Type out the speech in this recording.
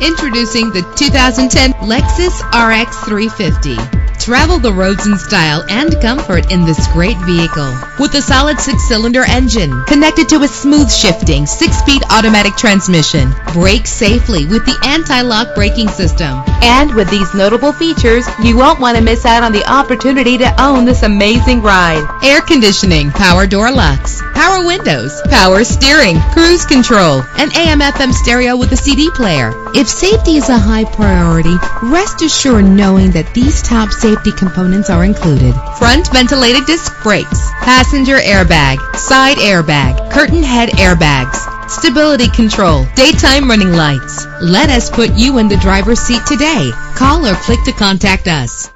Introducing the 2010 Lexus RX 350. Travel the roads in style and comfort in this great vehicle. With a solid six-cylinder engine connected to a smooth shifting six-speed automatic transmission. Brake safely with the anti-lock braking system. And with these notable features, you won't want to miss out on the opportunity to own this amazing ride. Air conditioning, power door locks, power windows, power steering, cruise control, and AM FM stereo with a CD player. If safety is a high priority, rest assured knowing that these top safety components are included. Front ventilated disc brakes, passenger airbag, side airbag, curtain head airbags, stability control, daytime running lights. Let us put you in the driver's seat today. Call or click to contact us.